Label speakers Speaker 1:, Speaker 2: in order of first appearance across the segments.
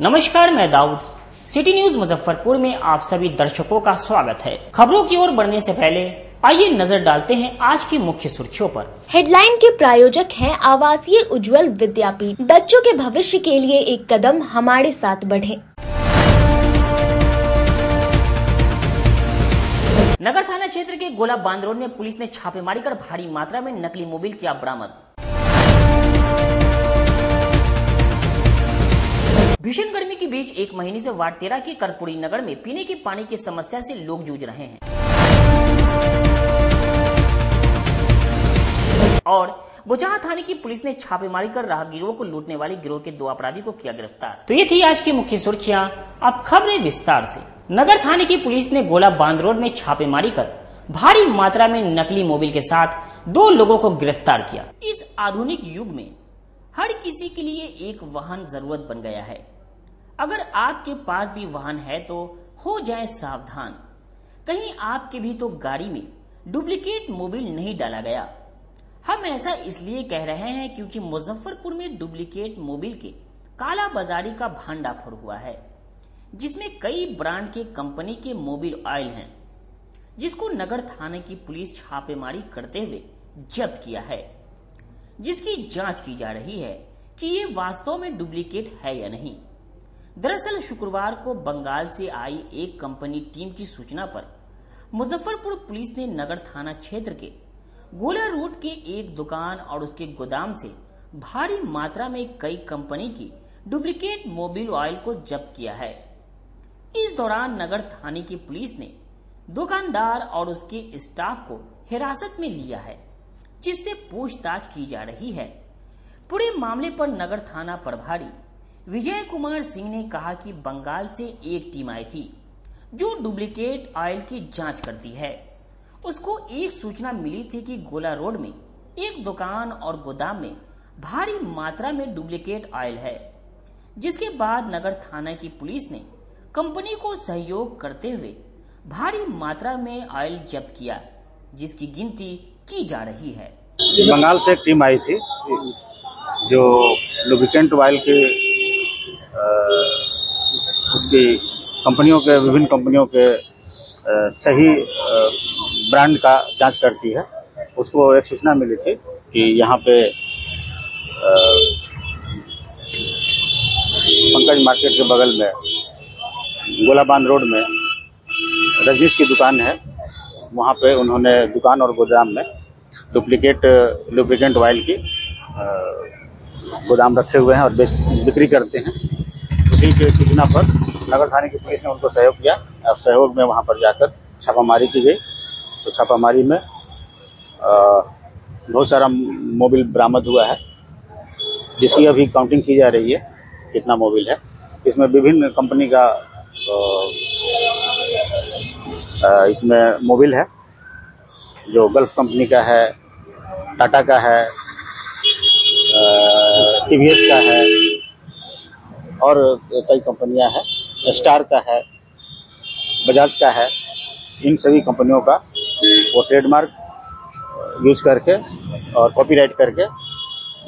Speaker 1: नमस्कार मैं Dawood. City news Muzaffarpur में आप सभी दर्शकों का स्वागत है। खबरों की ओर बढ़ने से पहले आइए नज़र डालते हैं आज की मुख्य सुर्खियों पर।
Speaker 2: हेडलाइन के प्रायोजक हैं आवासीय उज्जवल विद्यापीठ। बच्चों के भविष्य के लिए एक कदम हमारे साथ बढ़े।
Speaker 1: नगर थाना क्षेत्र के गोला बाँध रोड में पुलिस ने छापेमारी कर भारी मात्रा में नकली मोबिल किया बरामद। भीषण गर्मी के बीच एक महीने से तेरह के करपुड़ी नगर में पीने के पानी की समस्या से लोग जूझ रहे हैं। और बुचाहा थाने की पुलिस ने छापेमारी कर राहगीरों को लूटने वाले गिरोह के दो अपराधी को किया गिरफ़्तार। तो ये थी आज की मुख्य सुर्खियाँ। अब खबरें विस्तार से। नगर थाने की पुलिस ने गोला बाँध रोड में छापेमारी कर भारी मात्रा में नकली मोबिल के साथ दो लोगों को गिरफ़्तार किया। इस आधुनिक युग में हर किसी के लिए एक वाहन ज़रूरत बन गया है। अगर आपके पास भी वाहन है तो हो जाए सावधान। कहीं आपके भी तो गाड़ी में डुप्लीकेट मोबिल नहीं डाला गया। हम ऐसा इसलिए कह रहे हैं क्योंकि मुजफ्फरपुर में डुप्लीकेट मोबिल के काला बाजारी का भांडाफोड़ हुआ है, जिसमें कई ब्रांड के कंपनी के मोबिल ऑयल हैं, जिसको नगर थाने की पुलिस छापेमारी करते हुए जब्त किया है, जिसकी जाँच की जा रही है कि ये वास्तव में डुप्लीकेट है या नहीं। दरअसल शुक्रवार को बंगाल से आई एक कंपनी टीम की सूचना पर मुजफ्फरपुर पुलिस ने नगर थाना क्षेत्र के गोला रोड के एक दुकान और उसके गोदाम से भारी मात्रा में कई कंपनी की डुप्लीकेट मोबिल ऑयल को जब्त किया है। इस दौरान नगर थाने की पुलिस ने दुकानदार और उसके स्टाफ को हिरासत में लिया है, जिससे पूछताछ की जा रही है। पूरे मामले पर नगर थाना प्रभारी विजय कुमार सिंह ने कहा कि बंगाल से एक टीम आई थी, जो डुप्लीकेट ऑयल की जाँच करती है। उसको एक सूचना मिली थी कि गोला रोड में, एक दुकान और गोदाम में भारी मात्रा में डुप्लीकेट ऑयल है, जिसके बाद नगर थाना की पुलिस ने कंपनी को सहयोग करते हुए भारी मात्रा में ऑयल जब्त किया, जिसकी गिनती की जा रही है।
Speaker 3: बंगाल से एक टीम आई थी, जो लुब्रिकेंट ऑयल के उसकी कंपनियों के, विभिन्न कंपनियों के सही ब्रांड का जाँच करती है। उसको एक सूचना मिली थी कि यहाँ पे पंकज मार्केट के बगल में गोलाबांध रोड में रजनीश की दुकान है। वहाँ पे उन्होंने दुकान और गोदाम में डुप्लीकेट लुब्रिकेंट ऑयल की गोदाम रखे हुए हैं और बिक्री करते हैं। उसी के सूचना पर नगर थाने की पुलिस ने उनको सहयोग किया और सहयोग में वहाँ पर जाकर छापामारी की गई। तो छापामारी में बहुत सारा मोबिल बरामद हुआ है, जिसकी अभी काउंटिंग की जा रही है, कितना मोबिल है। इसमें विभिन्न कंपनी का इसमें मोबिल है, जो गल्फ कंपनी का है, टाटा का है टीवीएस का है और कई कंपनियाँ हैं। स्टार का है बजाज का है इन सभी कंपनियों का वो ट्रेडमार्क यूज़ करके और कॉपीराइट करके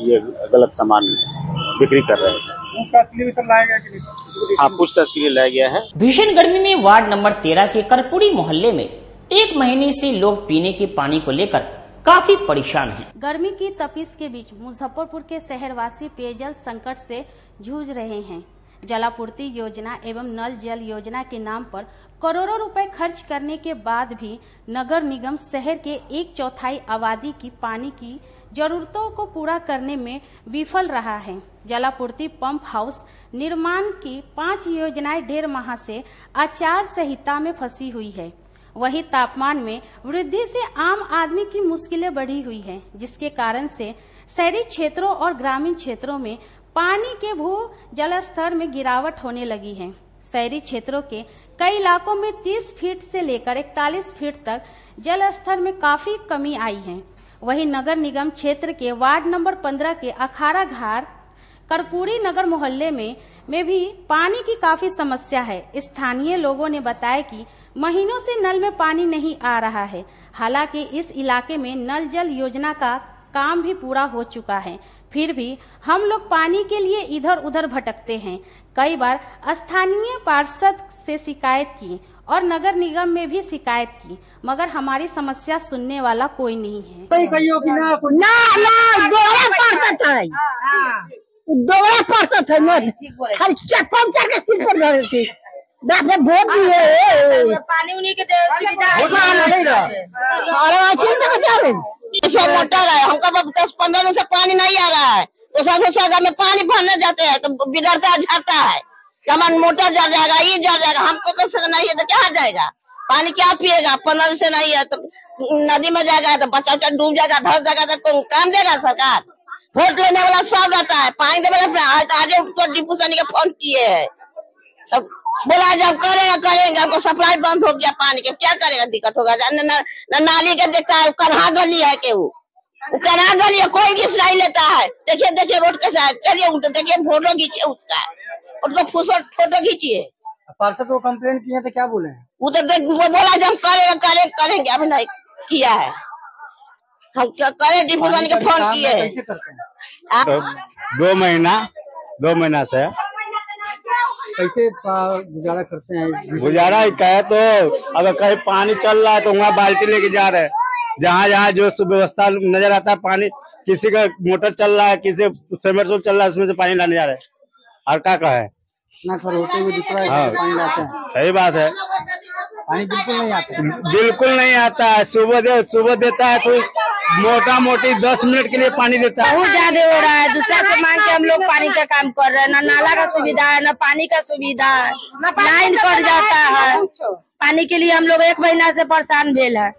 Speaker 3: ये गलत सामान बिक्री कर रहे थे हाँ पूछताछ के लिए लाया गया है।
Speaker 1: भीषण गर्मी में वार्ड नंबर तेरह के करपुड़ी मोहल्ले में एक महीने से लोग पीने के पानी को लेकर काफ़ी परेशान हैं।
Speaker 4: गर्मी की तपिश के बीच मुजफ्फरपुर के शहरवासी पेयजल संकट से जूझ रहे हैं। जलापूर्ति योजना एवं नल जल योजना के नाम पर करोड़ों रुपए खर्च करने के बाद भी नगर निगम शहर के एक चौथाई आबादी की पानी की जरूरतों को पूरा करने में विफल रहा है। जलापूर्ति पंप हाउस निर्माण की पाँच योजनाएँ डेढ़ माह से आचार संहिता में फंसी हुई है। वही तापमान में वृद्धि से आम आदमी की मुश्किलें बढ़ी हुई है, जिसके कारण से शहरी क्षेत्रों और ग्रामीण क्षेत्रों में पानी के भू जल स्तर में गिरावट होने लगी है। शहरी क्षेत्रों के कई इलाकों में 30 फीट से लेकर 41 फीट तक जल स्तर में काफ़ी कमी आई है। वही नगर निगम क्षेत्र के वार्ड नंबर 15 के अखाड़ा घाट, कर्पूरी नगर मोहल्ले में में भी पानी की काफ़ी समस्या है। स्थानीय लोगों ने बताया कि महीनों से नल में पानी नहीं आ रहा है। हालाँकि इस इलाके में नल जल योजना का काम भी पूरा हो चुका है। फिर भी हम लोग पानी के लिए इधर उधर भटकते हैं। कई बार स्थानीय पार्षद से शिकायत की और नगर निगम में भी शिकायत की मगर हमारी समस्या सुनने वाला कोई नहीं है।
Speaker 5: दोहरा पड़ता था चप्पल चढ़ के सिर पर थे
Speaker 6: पानी उन्हीं के
Speaker 5: अरे अच्छी रहे
Speaker 6: मोटर है हमका दस पंद्रह दिन से पानी नहीं आ रहा है। तो सागर में पानी भरने जाते हैं तो बिगड़ता झड़ता है। कि हमारा मोटर जल जाएगा ये जल जाएगा हमको कैसे नहीं है तो क्या जाएगा? पानी क्या पिएगा? पंद्रह दिन से नहीं है तो नदी में जाएगा तो बच्चा उच्चा डूब जाएगा धस जाएगा तो कौन काम देगा सरकार? वोट लेने वाला सब रहता है पानी देने वाला आज आज तो डिपू सैनी के फ़ोन किए है। तब बोला जब करेगा करेगा हमको सप्लाई बंद हो गया पानी के क्या करेगा दिक्कत होगा? न, न, न नाली के देखता है कन्हा गली है के वो? वो कन्हा गली है कोई किस नहीं लेता है। देखिए देखिए रोड कैसा है चलिए उधर देखिए फ़ोटो खींचिए उसका। उसको फ़ोटो फ़ोटो खींचिए।
Speaker 7: पार्षद को कम्प्लेन किए थे क्या बोले
Speaker 6: वो तो देख वो बोला जब करेगा करे करेंगे अभी नहीं किया है। हम क्या करें डिपू के फ़ोन किए
Speaker 3: तो दो महीना दो महीना से
Speaker 7: कैसे गुजारा करते हैं?
Speaker 3: गुजारा ही कहे तो अगर कहीं पानी चल रहा है तो वहाँ बाल्टी लेके जा रहे हैं। जहाँ जहाँ जो व्यवस्था नज़र आता है पानी किसी का मोटर चल रहा है किसी सेमरसूल चल रहा है उसमें से पानी लाने जा रहे हैं। और क्या कहे?
Speaker 7: ना कर होते हुए दिख रहा है
Speaker 3: हाँ।
Speaker 7: पानी लाते हैं।
Speaker 3: सही बात है।
Speaker 7: पानी बिल्कुल नहीं आता।
Speaker 3: बिल्कुल नहीं आता। है सुबह दे सुबह देता है कोई। मोटा मोटी दस मिनट के लिए पानी देता है।
Speaker 6: बहुत ज़्यादा हो रहा है। दूसरा से मांग के हम लोग पानी का काम कर रहे हैं। न नाला का सुविधा है न पानी का सुविधा है। लाइन कट जाता है पानी के लिए हम लोग एक महीना से परेशान भेल है।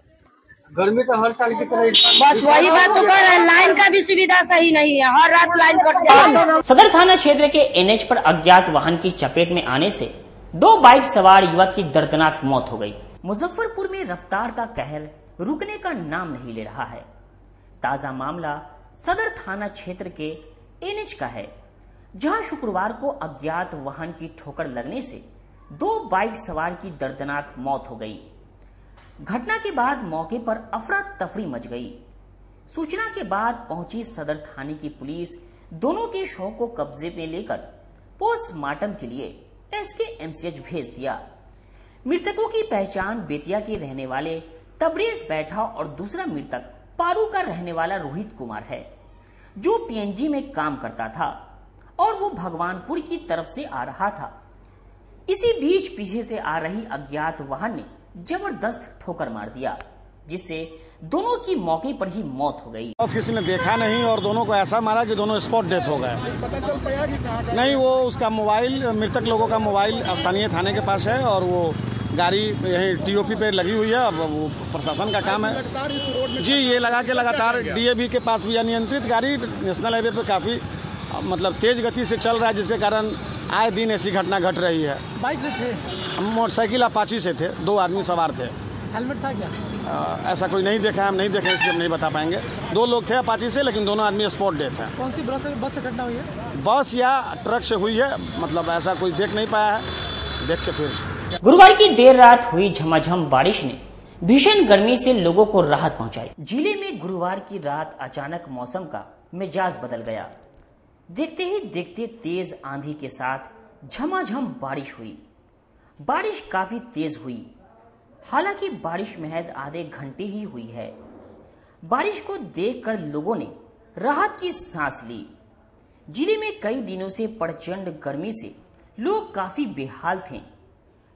Speaker 7: गर्मी तो हर साल की तरह
Speaker 6: बस वही बात तो कर रहे हैं लाइन का भी सुविधा सही नहीं है। हर रात लाइन कट जाती है।
Speaker 1: सदर थाना क्षेत्र के एनएच पर अज्ञात वाहन की चपेट में आने से दो बाइक सवार युवक की दर्दनाक मौत हो गई। मुजफ्फरपुर में रफ्तार का कहर रुकने का नाम नहीं ले रहा है। ताज़ा मामला सदर थाना क्षेत्र के एनएच का है, जहाँ शुक्रवार को अज्ञात वाहन की ठोकर लगने से दो बाइक सवार की दर्दनाक मौत हो गई। घटना के बाद मौके पर अफरा तफरी मच गई। सूचना के बाद पहुँची सदर थाने की पुलिस दोनों के शव को कब्जे में लेकर पोस्टमार्टम के लिए एसके एमसीएच भेज दिया। मृतकों की पहचान बेतिया के रहने वाले तबरेज बैठा और दूसरा मृतक पारू का रहने वाला रोहित कुमार है, जो पीएनजी में काम करता था और वो भगवानपुर की तरफ़ से आ रहा था। इसी बीच पीछे से आ रही अज्ञात वाहन ने ज़बरदस्त ठोकर मार दिया, जिससे दोनों की मौके पर ही मौत हो गई।
Speaker 8: बस किसी ने देखा नहीं और दोनों को ऐसा मारा कि दोनों स्पॉट डेथ हो गए। नहीं, वो उसका मोबाइल मृतक लोगों का मोबाइल स्थानीय थाने के पास है और वो गाड़ी यहीं टीओपी पे लगी हुई है अब वो प्रशासन का काम है। जी ये लगा के लगातार डीएवी के पास भी अनियंत्रित गाड़ी नेशनल हाईवे पे काफ़ी मतलब तेज गति से चल रहा है जिसके कारण आए दिन ऐसी घटना घट रही है।
Speaker 7: बाइक से थे?
Speaker 8: हम मोटरसाइकिल अपाची से थे दो आदमी सवार थे।
Speaker 7: हेलमेट था क्या?
Speaker 8: अ, ऐसा कोई नहीं देखा है हम नहीं देखे इसलिए हम नहीं बता पाएँगे। दो लोग थे अपाची से लेकिन दोनों आदमी स्पॉट डेथ है
Speaker 7: कौन सी बस बस से घटना हुई है?
Speaker 8: बस या ट्रक से हुई है मतलब ऐसा कोई देख नहीं पाया है। देख के फिर
Speaker 1: गुरुवार की देर रात हुई झमाझम बारिश ने भीषण गर्मी से लोगों को राहत पहुंचाई। ज़िले में गुरुवार की रात अचानक मौसम का मिजाज बदल गया। देखते ही देखते तेज आंधी के साथ झमाझम बारिश हुई। बारिश काफ़ी तेज हुई। हालाँकि बारिश महज आधे घंटे ही हुई है। बारिश को देखकर लोगों ने राहत की सांस ली। ज़िले में कई दिनों से प्रचंड गर्मी से लोग काफ़ी बेहाल थे।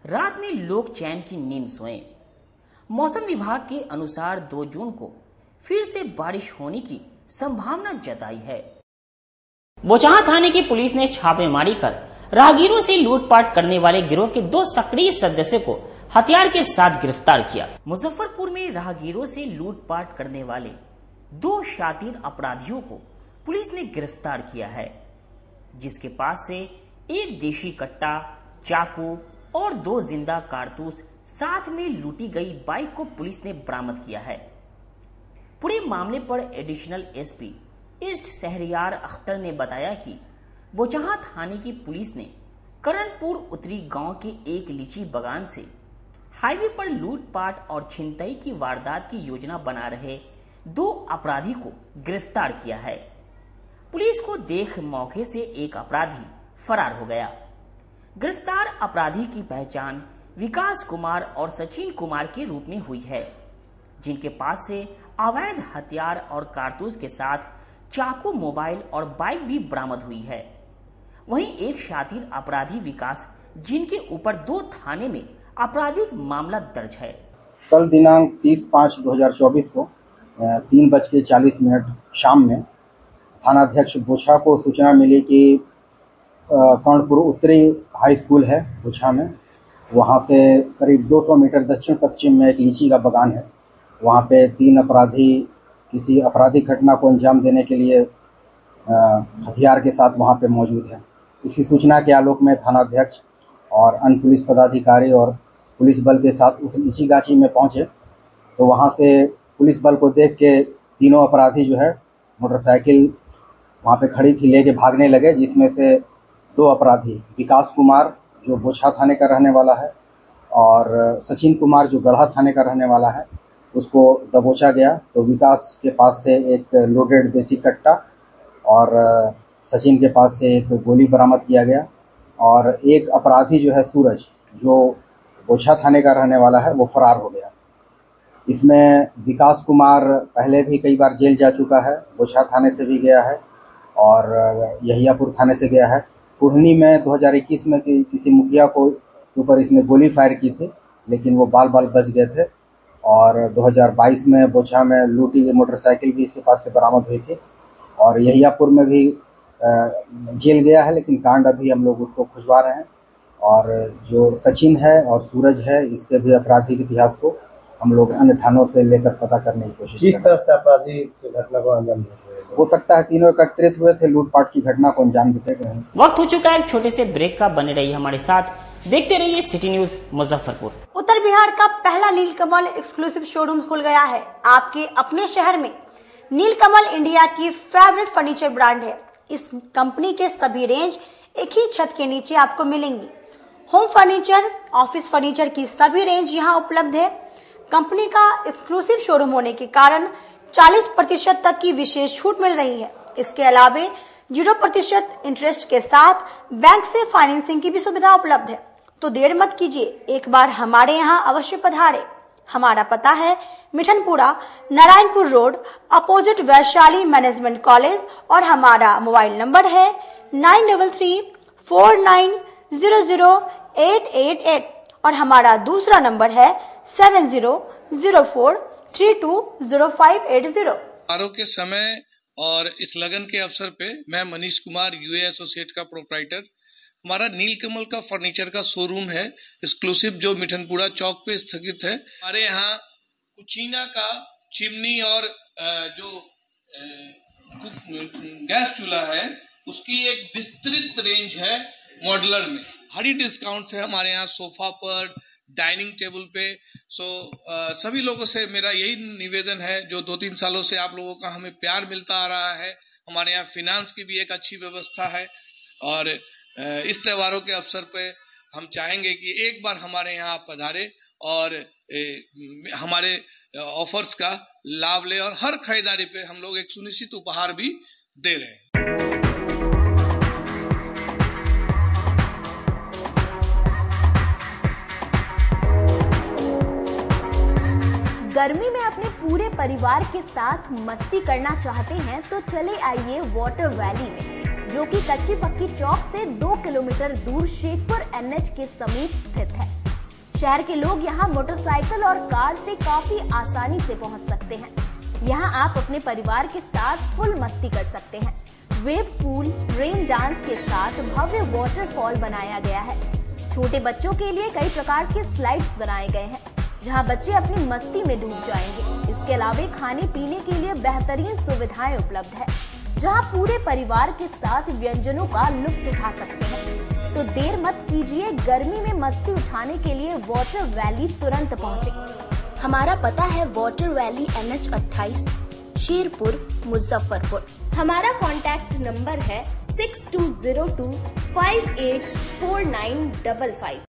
Speaker 1: रात में लोग चैन की नींद सोए। मौसम विभाग के अनुसार 2 जून को फिर से बारिश होने की संभावना जताई है। बोचहा थाने की पुलिस ने छापेमारी कर राहगीरों से लूटपाट करने वाले गिरोह के दो सक्रिय सदस्यों को हथियार के साथ गिरफ़्तार किया। मुजफ्फरपुर में राहगीरों से लूटपाट करने वाले दो शातिर अपराधियों को पुलिस ने गिरफ़्तार किया है, जिसके पास से एक देशी कट्टा, चाकू और दो ज़िंदा कारतूस साथ में लूटी गई बाइक को पुलिस ने बरामद किया है। पूरे मामले पर additional SP east Shahriyar Akhtar ने बताया कि बोचहा थाने की पुलिस ने करणपुर उत्तरी गाँव के एक लीची बगान से हाईवे पर लूटपाट और छिनतई की वारदात की योजना बना रहे दो अपराधी को गिरफ़्तार किया है। पुलिस को देख मौके से एक अपराधी फरार हो गया। गिरफ़्तार अपराधी की पहचान विकास कुमार और सचिन कुमार के रूप में हुई है, जिनके पास से अवैध हथियार और कारतूस के साथ चाकू मोबाइल और बाइक भी बरामद हुई है। वहीं एक शातिर अपराधी विकास, जिनके ऊपर दो थाने में आपराधिक मामला दर्ज है।
Speaker 9: कल दिनांक 30 पाँच 2024 को तीन बज के चालीस मिनट शाम में थानाध्यक्ष बोछा को सूचना मिली कि कर्णपुर उत्तरी हाई स्कूल है बोछा में। वहाँ से करीब 200 मीटर दक्षिण पश्चिम में एक लीची का बगान है। वहाँ पे तीन अपराधी, किसी आपराधिक घटना को अंजाम देने के लिए हथियार के साथ वहाँ पे मौजूद है। इसी सूचना के आलोक में थानाध्यक्ष और अन्य पुलिस पदाधिकारी और पुलिस बल के साथ उस लीची गाछी में पहुँचे। तो वहाँ से पुलिस बल को देख के तीनों अपराधी जो है, मोटरसाइकिल वहाँ पे खड़ी थी, लेके भागने लगे, जिसमें से दो अपराधी, विकास कुमार, जो बोछा थाने का रहने वाला है, और सचिन कुमार, जो गढ़ा थाने का रहने वाला है, उसको दबोचा गया। तो विकास के पास से एक लोडेड देसी कट्टा और सचिन के पास से एक गोली बरामद किया गया। और एक अपराधी जो है सूरज, जो बोछा थाने का रहने वाला है, वो फरार हो गया। इसमें विकास कुमार पहले भी कई बार जेल जा चुका है, बोछा थाने से भी गया है, और यहियापुर थाने से गया है। कुढ़नी में 2021 में कि, किसी मुखिया को ऊपर इसने गोली फायर की थी लेकिन वो बाल बाल बच गए थे। और 2022 में बोछा में लूटी गई मोटरसाइकिल भी इसके पास से बरामद हुई थी। और यहियापुर में भी जेल गया है लेकिन कांड अभी हम लोग उसको खुजवा रहे हैं। और जो सचिन है और सूरज है इसके भी आपराधिक इतिहास को हम लोग अन्य थानों से लेकर पता करने की कोशिश
Speaker 10: किस तरह से अपराधी की घटना को अंजाम देते हैं
Speaker 9: सकता है तीनों एकत्रित हुए थे लूटपाट की घटना को अंजाम देते गए
Speaker 1: वक्त हो चुका है एक छोटे से ब्रेक का बने रहिए हमारे साथ। देखते रहिए सिटी न्यूज़ मुजफ्फरपुर।
Speaker 11: उत्तर बिहार का पहला नीलकमल एक्सक्लूसिव शोरूम खुल गया है। आपके अपने शहर में नीलकमल इंडिया की फेवरेट फर्नीचर ब्रांड है। इस कंपनी के सभी रेंज एक ही छत के नीचे आपको मिलेंगी। होम फर्नीचर ऑफ़िस फर्नीचर की सभी रेंज यहाँ उपलब्ध है। कंपनी का एक्सक्लूसिव शोरूम होने के कारण 40 प्रतिशत तक की विशेष छूट मिल रही है। इसके अलावे ज़ीरो प्रतिशत इंटरेस्ट के साथ बैंक से फाइनेंसिंग की भी सुविधा उपलब्ध है। तो देर मत कीजिए, एक बार हमारे यहाँ अवश्य पधारे। हमारा पता है Mithanpura, Narayanpur road, opposite Vaishali management college और हमारा मोबाइल नंबर है nine double three four nine zero zero eight eight eight. और हमारा दूसरा नंबर है seven zero zero four three two zero five eight zero
Speaker 12: त्योहारों के समय और इस लगन के अवसर पे मैं मनीष कुमार यूए एसोसिएट का प्रोप्राइटर हमारा नीलकमल का फर्नीचर का शोरूम है एक्सक्लूसिव जो मिठनपुरा चौक पे स्थगित है। हमारे यहाँ कुचीना का चिमनी और जो गैस चूल्हा है, उसकी एक विस्तृत रेंज है मॉडलर में। हरी डिस्काउंट है हमारे यहाँ, सोफा पर डाइनिंग टेबल पे। सो अ, सभी लोगों से मेरा यही निवेदन है जो दो तीन सालों से आप लोगों का हमें प्यार मिलता आ रहा है हमारे यहाँ फिनांस की भी एक अच्छी व्यवस्था है। और इस त्योहारों के अवसर पे हम चाहेंगे कि एक बार हमारे यहाँ आप पधारे और ए, हमारे ऑफर्स का लाभ ले और हर खरीदारी पे हम लोग एक सुनिश्चित उपहार भी दे रहे हैं।
Speaker 2: गर्मी में अपने पूरे परिवार के साथ मस्ती करना चाहते हैं तो चले आइए वाटर वैली में, जो कि कच्ची पक्की चौक से दो किलोमीटर दूर शेखपुर एनएच के समीप स्थित है। शहर के लोग यहाँ मोटरसाइकिल और कार से काफ़ी आसानी से पहुँच सकते हैं। यहाँ आप अपने परिवार के साथ फुल मस्ती कर सकते हैं। वेव पूल रेन डांस के साथ भव्य वाटरफॉल बनाया गया है। छोटे बच्चों के लिए कई प्रकार के स्लाइड्स बनाए गए हैं। जहाँ बच्चे अपनी मस्ती में डूब जाएँगे। इसके अलावा खाने पीने के लिए बेहतरीन सुविधाएँ उपलब्ध है, जहाँ पूरे परिवार के साथ व्यंजनों का लुत्फ उठा सकते हैं। तो देर मत कीजिए गर्मी में मस्ती उठाने के लिए वाटर वैली तुरंत पहुँचे। हमारा पता है वाटर वैली एन एच अट्ठाईस, शेरपुर, मुजफ्फरपुर। हमारा कॉन्टैक्ट नंबर है six two zero two five eight four nine double five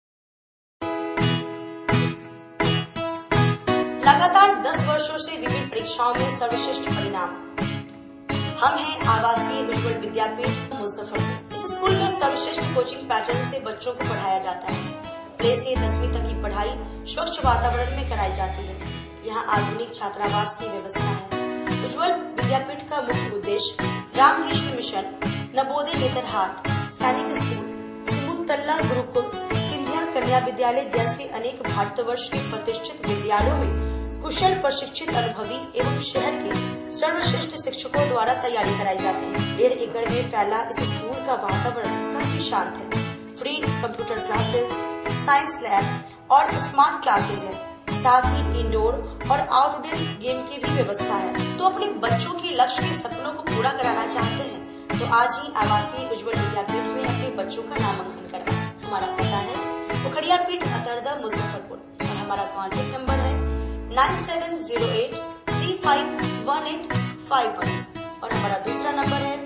Speaker 11: लगातार 10 वर्षों से विभिन्न परीक्षाओं में सर्वश्रेष्ठ परिणाम।
Speaker 13: हम हैं आवासीय उज्जवल विद्यापीठ, मुजफ्फरपुर। इस स्कूल में सर्वश्रेष्ठ कोचिंग पैटर्न से बच्चों को पढ़ाया जाता है। प्ले से दसवीं तक की पढ़ाई स्वच्छ वातावरण में कराई जाती है। यहाँ आधुनिक छात्रावास की व्यवस्था है। उज्जवल विद्यापीठ का मुख्य उद्देश्य Ramakrishna mission, Navodaya Netarhat Sainik school Simultala Gurukul, Scindia Kanya Vidyalaya जैसे अनेक भारतवर्ष के प्रतिष्ठित विद्यालयों में कुशल, प्रशिक्षित, अनुभवी एवं शहर के सर्वश्रेष्ठ शिक्षकों द्वारा तैयारी कराई जाती है। डेढ़ एकड़ में फैला इस स्कूल का वातावरण काफ़ी शांत है। Free computer classes science lab और स्मार्ट क्लासेस है। साथ ही इंडोर और आउटडोर गेम की भी व्यवस्था है। तो अपने बच्चों के लक्ष्य के सपनों को पूरा कराना चाहते हैं तो आज ही आवासीय उज्जवल विद्यापीठ में अपने बच्चों का नामांकन करवाएँ हमारा पता है पोखरिया पीठ अतरदा मुजफ्फरपुर और हमारा कॉन्टेक्ट नंबर है nine seven zero eight three five one eight five one और हमारा दूसरा नंबर है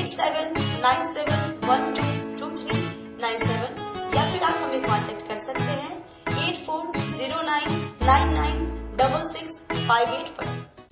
Speaker 13: eight seven nine seven one two two three nine seven या फिर आप हमें कांटेक्ट कर सकते हैं eight four zero nine nine nine double six five eight पर।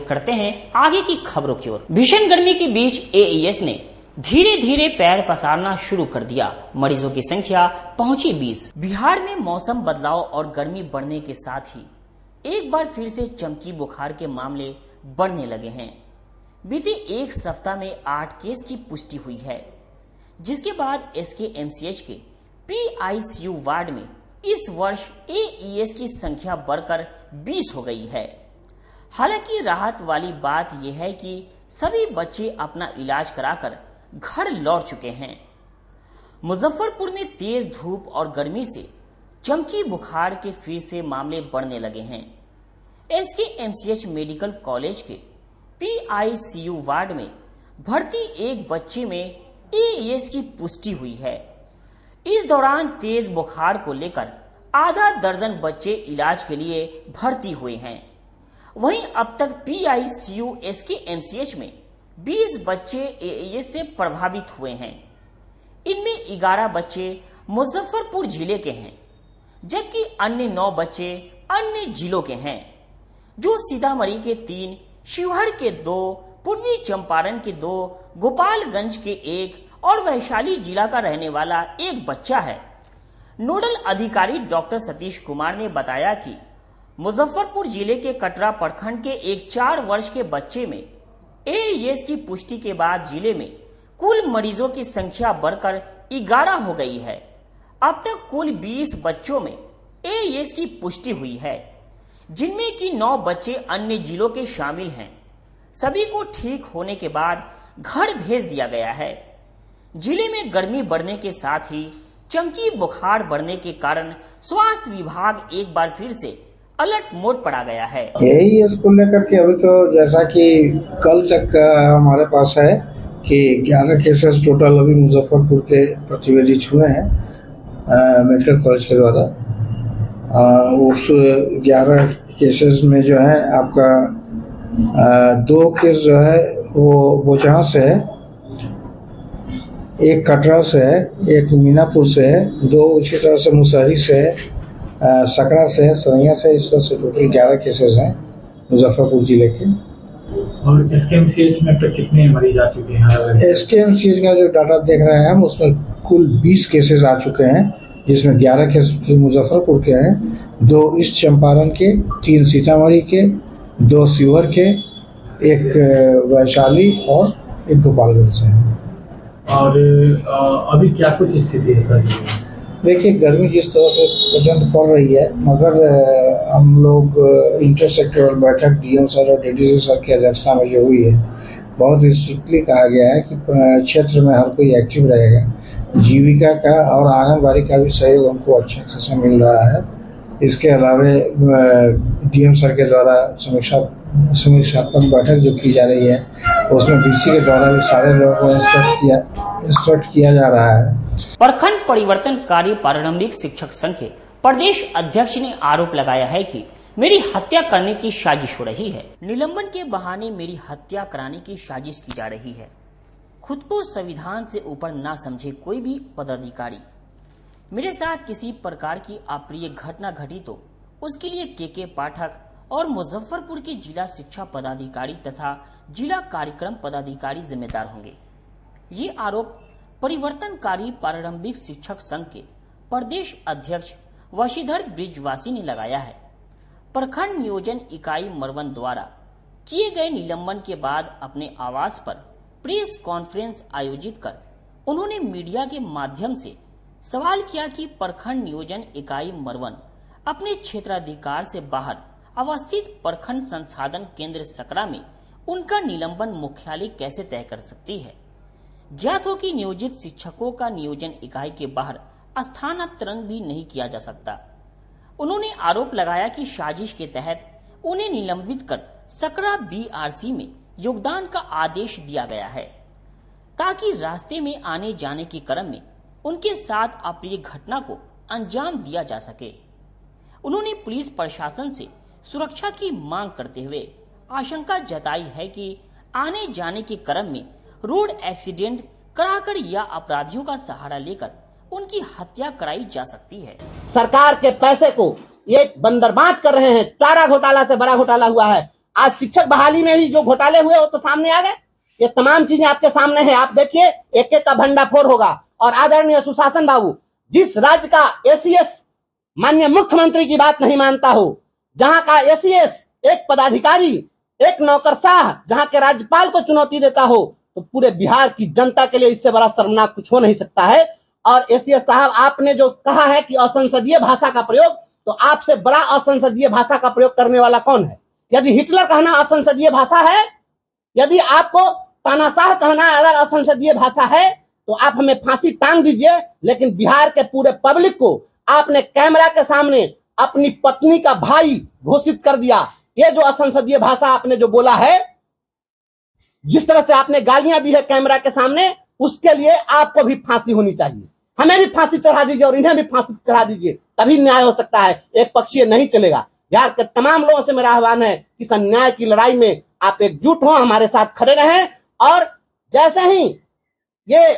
Speaker 1: रुख करते हैं आगे की खबरों की ओर। भीषण गर्मी के बीच एईएस ने धीरे धीरे पैर पसारना शुरू कर दिया। मरीजों की संख्या पहुँची 20 बिहार में मौसम बदलाव और गर्मी बढ़ने के साथ ही एक बार फिर से चमकी बुखार के मामले बढ़ने लगे हैं। बीते एक सप्ताह में आठ केस की पुष्टि हुई है, जिसके बाद S K M C H के पीआईसीयू वार्ड में इस वर्ष एईएस की संख्या बढ़कर 20 हो गई है। हालाँकि राहत वाली बात यह है कि सभी बच्चे अपना इलाज कराकर घर लौट चुके हैं। मुजफ्फरपुर में तेज धूप और गर्मी से चमकी बुखार के फिर से मामले बढ़ने लगे हैं। एसके एमसीएच मेडिकल कॉलेज के पीआईसीयू वार्ड में भर्ती एक बच्चे में एएस की पुष्टि हुई है। इस दौरान तेज बुखार को लेकर आधा दर्जन बच्चे इलाज के लिए भर्ती हुए हैं। वहीं अब तक पीआईसीयू एसके एमसीएच में 20 बच्चे एएस से प्रभावित हुए हैं। इनमें 11 बच्चे मुजफ्फरपुर ज़िले के हैं, जबकि अन्य 9 बच्चे अन्य जिलों के हैं। जो सीतामढ़ी के तीन, शिवहर के दो, पूर्वी चंपारण के दो, गोपालगंज के एक और वैशाली जिला का रहने वाला एक बच्चा है। नोडल अधिकारी डॉक्टर सतीश कुमार ने बताया कि मुजफ्फरपुर ज़िले के कटरा प्रखंड के एक चार वर्ष के बच्चे में एएस की पुष्टि के बाद ज़िले में कुल मरीजों की संख्या बढ़कर 11 हो गई है। अब तक कुल 20 बच्चों में एएस की पुष्टि हुई है, जिनमें की 9 बच्चे अन्य जिलों के शामिल हैं। सभी को ठीक होने के बाद घर भेज दिया गया है। ज़िले में गर्मी बढ़ने के साथ ही चमकी बुखार बढ़ने के कारण स्वास्थ्य विभाग एक बार फिर से अलर्ट मोड पड़ा गया है।
Speaker 14: यही इसको लेकर के अभी तो जैसा कि कल तक हमारे पास है कि 11 केसेस टोटल अभी मुजफ्फरपुर के प्रतिवेदित हुए हैं मेडिकल कॉलेज के द्वारा। उस 11 केसेस में जो है आपका आ, दो केस जो है वो बोचहा से है एक कटरा से है एक मीनापुर से है दो इसी तरह से मुसहरी से है सकड़ा से है सरैया से इस तरह से टोटल ग्यारह केसेस हैं मुजफ्फरपुर ज़िले के।
Speaker 15: और एसकेएमसीएच में अब तक कितने मरीज़ आ चुके हैं?
Speaker 14: एसकेएमसीएच का जो डाटा देख रहे हैं हम उसमें कुल 20 केसेस आ चुके हैं जिसमें 11 केसेस मुजफ्फरपुर के हैं। दो ईस्ट चंपारण के तीन सीतामढ़ी के दो शिवहर के एक वैशाली और एक गोपालगंज से हैं।
Speaker 15: और अभी क्या कुछ स्थिति है सर?
Speaker 14: देखिए, गर्मी जिस तरह से प्रचंड पड़ रही है, मगर हम लोग इंटर सेक्टरल बैठक डीएम सर और डीडीसी सर की अध्यक्षता में जो हुई है, बहुत स्ट्रिक्टली कहा गया है कि क्षेत्र में हर कोई एक्टिव रहेगा। जीविका का और आंगनबाड़ी का भी सहयोग हमको अच्छे से मिल रहा है। इसके अलावे डीएम सर के द्वारा समीक्षा, समीक्षात्मक बैठक जो की जा रही है, उसमें बीसी के द्वारा भी सारे लोगों को इंस्ट्रक्ट किया इंस्ट्रक्ट किया जा रहा है।
Speaker 1: प्रखंड परिवर्तनकारी प्रारंभिक शिक्षक संघ के प्रदेश अध्यक्ष ने आरोप लगाया है कि मेरी हत्या करने की साजिश हो रही है। निलंबन के बहाने मेरी हत्या कराने की साजिश की जा रही है। खुद को संविधान से ऊपर ना समझे कोई भी पदाधिकारी। मेरे साथ किसी प्रकार की अप्रिय घटना घटी तो उसके लिए के के पाठक और मुजफ्फरपुर के जिला शिक्षा पदाधिकारी तथा जिला कार्यक्रम पदाधिकारी जिम्मेदार होंगे। ये आरोप परिवर्तनकारी प्रारंभिक शिक्षक संघ के प्रदेश अध्यक्ष वशीधर ब्रिजवासी ने लगाया है। प्रखंड नियोजन इकाई मरवन द्वारा किए गए निलंबन के बाद अपने आवास पर प्रेस कॉन्फ्रेंस आयोजित कर उन्होंने मीडिया के माध्यम से सवाल किया कि प्रखंड नियोजन इकाई मरवन अपने क्षेत्राधिकार से बाहर अवस्थित प्रखंड संसाधन केंद्र सकरा में उनका निलंबन मुख्यालय कैसे तय कर सकती है? ज्ञात हो कि नियोजित शिक्षकों का नियोजन इकाई के बाहर स्थानांतरण भी नहीं किया जा सकता। उन्होंने आरोप लगाया कि साजिश के तहत उन्हें निलंबित कर सकरा बीआरसी में योगदान का आदेश दिया गया है, ताकि रास्ते में आने जाने के क्रम में उनके साथ अप्रिय घटना को अंजाम दिया जा सके। उन्होंने पुलिस प्रशासन से सुरक्षा की मांग करते हुए आशंका जताई है कि आने जाने के क्रम में रोड एक्सीडेंट कराकर या अपराधियों का सहारा लेकर उनकी हत्या कराई जा सकती है।
Speaker 16: सरकार के पैसे को ये बंदरबांट कर रहे हैं। चारा घोटाला से बड़ा घोटाला हुआ है। आज शिक्षक बहाली में भी जो घोटाले हुए वो तो सामने आ गए। ये तमाम चीज़ें आपके सामने है। आप देखिए, एक एक का भंडाफोड़ होगा। और आदरणीय सुशासन बाबू, जिस राज्य का एसीएस माननीय मुख्यमंत्री की बात नहीं मानता हो, जहाँ का एसीएस एक पदाधिकारी, एक नौकरशाह जहाँ के राज्यपाल को चुनौती देता हो तो पूरे बिहार की जनता के लिए इससे बड़ा शर्मनाक कुछ हो नहीं सकता है। और एसीएस साहब, आपने जो कहा है कि असंसदीय भाषा का प्रयोग तो आपसे बड़ा असंसदीय भाषा का प्रयोग करने वाला कौन है? यदि हिटलर कहना असंसदीय भाषा है, यदि आपको तानाशाह कहना अगर असंसदीय भाषा है तो आप हमें फांसी टांग दीजिए, लेकिन बिहार के पूरे पब्लिक को आपने कैमरा के सामने अपनी पत्नी का भाई घोषित कर दिया। ये जो असंसदीय भाषा आपने जो बोला है जिस तरह से आपने गालियाँ दी है कैमरा के सामने, उसके लिए आपको भी फांसी होनी चाहिए। हमें भी फांसी चढ़ा दीजिए और इन्हें भी फांसी चढ़ा दीजिए, तभी न्याय हो सकता है, एक पक्षीय नहीं चलेगा। बिहार के तमाम लोगों से मेरा आह्वान है कि इस अन्याय की लड़ाई में आप एकजुट हो, हमारे साथ खड़े रहें और जैसे ही ये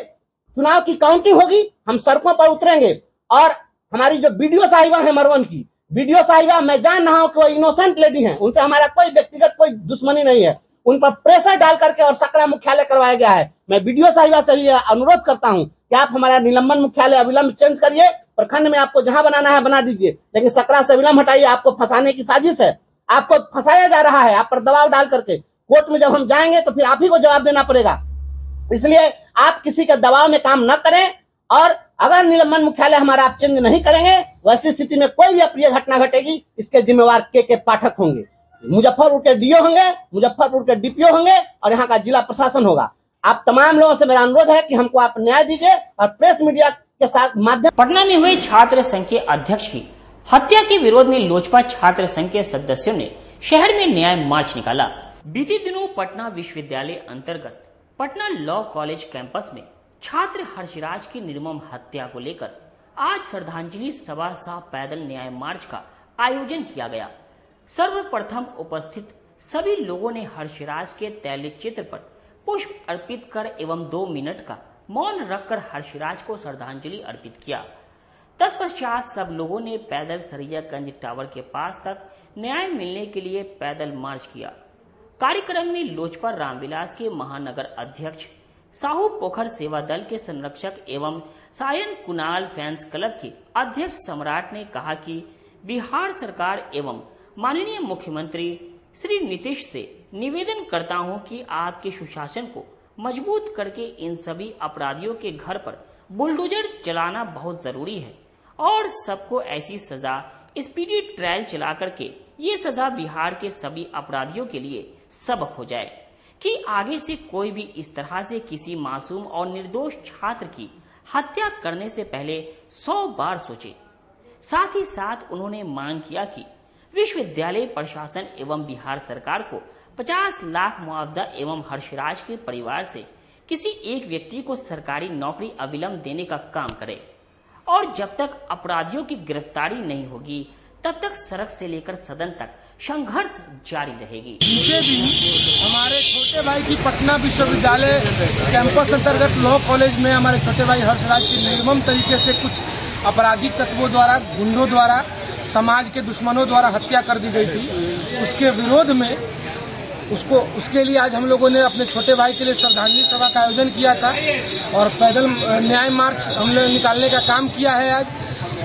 Speaker 16: चुनाव की काउंटिंग होगी, हम सड़कों पर उतरेंगे और हमारी जो वीडियो साहिबा है मरवन की वीडियो साहिबा, मैं जान रहा हूँ कि वो इनोसेंट लेडी हैं, उनसे हमारा कोई व्यक्तिगत, कोई दुश्मनी नहीं है। उन पर प्रेशर डाल करके और सकरा मुख्यालय करवाया गया है। मैं वीडियो साहिबा से भी अनुरोध करता हूँ कि आप हमारा निलंबन मुख्यालय अविलंब चेंज करिए, प्रखंड में आपको जहाँ बनाना है बना दीजिए। लेकिन सकरा से अविलंब हटाइए, आपको फंसाने की साजिश है। आपको फंसाया जा रहा है, आप पर दबाव डाल करके। कोर्ट में जब हम जाएँगे तो फिर आप ही को जवाब देना पड़ेगा। इसलिए आप किसी के दबाव में काम न करें और अगर निलंबन मुख्यालय हमारा आप चेंज नहीं करेंगे, वैसी स्थिति में कोई भी अप्रिय घटना घटेगी, इसके जिम्मेवार के के पाठक होंगे। मुजफ्फरपुर के डीओ होंगे, मुजफ्फरपुर के डीपीओ होंगे और यहाँ का जिला प्रशासन होगा। आप तमाम लोगों से मेरा अनुरोध है कि हमको आप न्याय दीजिए और प्रेस मीडिया के साथ माध्यम
Speaker 1: पटना में हुए छात्र संघ के अध्यक्ष की हत्या के विरोध में लोजपा छात्र संघ के सदस्यों ने शहर में न्याय मार्च निकाला। बीते दिनों पटना विश्वविद्यालय अंतर्गत पटना लॉ कॉलेज कैंपस में छात्र हर्षराज की निर्मम हत्या को लेकर आज श्रद्धांजलि सभा सह पैदल न्याय मार्च का आयोजन किया गया। सर्वप्रथम उपस्थित सभी लोगों ने हर्षराज के तैल चित्र पर पुष्प अर्पित कर एवं दो मिनट का मौन रखकर हर्षराज को श्रद्धांजलि अर्पित किया। तत्पश्चात सब लोगों ने पैदल सरियागंज टावर के पास तक न्याय मिलने के लिए पैदल मार्च किया। कार्यक्रम में लोजपा रामविलास के महानगर अध्यक्ष, साहू पोखर सेवा दल के संरक्षक एवं सायन कुणाल फैंस क्लब के अध्यक्ष सम्राट ने कहा कि बिहार सरकार एवं माननीय मुख्यमंत्री श्री नीतीश से निवेदन करता हूँ कि आपके सुशासन को मज़बूत करके इन सभी अपराधियों के घर पर बुलडोजर चलाना बहुत ज़रूरी है और सबको ऐसी सजा, स्पीडी ट्रायल चला करके ये सजा बिहार के सभी अपराधियों के लिए सबक हो जाए। कि आगे से कोई भी इस तरह से किसी मासूम और निर्दोष छात्र की हत्या करने से पहले सौ बार सोचे। साथ ही साथ उन्होंने मांग किया कि विश्वविद्यालय प्रशासन एवं बिहार सरकार को 50 लाख मुआवजा एवं हर्षराज के परिवार से किसी एक व्यक्ति को सरकारी नौकरी अविलंब देने का काम करे। और जब तक अपराधियों की गिरफ्तारी नहीं होगी, तब तक सड़क से लेकर सदन तक संघर्ष जारी रहेगी।
Speaker 7: दिन हमारे छोटे भाई की पटना विश्वविद्यालय कैंपस अंतर्गत लॉ कॉलेज में हमारे छोटे भाई हर्षराज की निर्मम तरीके से कुछ आपराधिक तत्वों द्वारा, गुंडों द्वारा समाज के दुश्मनों द्वारा हत्या कर दी गई थी। उसके विरोध में उसको, उसके लिए आज हम लोगों ने अपने छोटे भाई के लिए श्रद्धांजलि सभा का आयोजन किया था और पैदल न्याय मार्च हम लोग निकालने का काम किया है आज।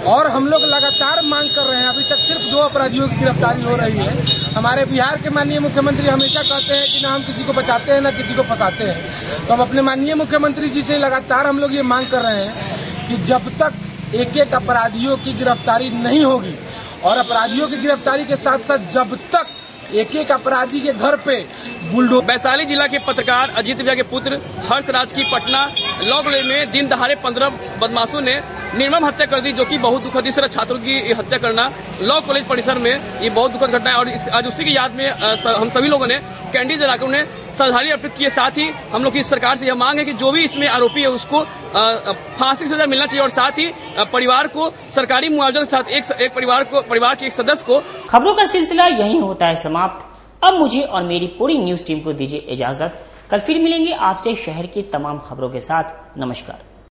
Speaker 7: और हम लोग लगातार मांग कर रहे हैं। अभी तक सिर्फ़ दो अपराधियों की गिरफ्तारी हो रही है। हमारे बिहार के माननीय मुख्यमंत्री हमेशा कहते हैं कि ना हम किसी को बचाते हैं, ना किसी को फंसाते हैं। तो हम अपने माननीय मुख्यमंत्री जी से लगातार हम लोग ये मांग कर रहे हैं कि जब तक एक एक अपराधियों की गिरफ्तारी नहीं होगी। और अपराधियों की गिरफ्तारी के साथ साथ जब तक एक एक अपराधी के घर पे बुलडो
Speaker 17: वैशाली जिला के पत्रकार अजीत के पुत्र हर्षराज की पटना लॉ कॉलेज में दिन दहाड़े पंद्रह बदमाशों ने निर्मम हत्या कर दी जो कि बहुत दुखद इस तरह छात्रों की हत्या करना लॉ कॉलेज परिसर में ये बहुत दुखद घटना है। और इस, आज उसी की याद में आ, हम सभी लोगों ने कैंडी जलाकर उन्हें श्रद्धांजलि अर्पित किए साथ ही हम लोग की सरकार से यह मांग है कि जो भी इसमें आरोपी है उसको फांसी सजा मिलना चाहिए। और साथ ही परिवार को सरकारी मुआवजा के साथ एक, एक परिवार को परिवार के एक सदस्य को
Speaker 1: खबरों का सिलसिला यही होता है समाप्त। अब मुझे और मेरी पूरी न्यूज़ टीम को दीजिए इजाज़त। कल फिर मिलेंगे आपसे शहर की तमाम खबरों के साथ। नमस्कार।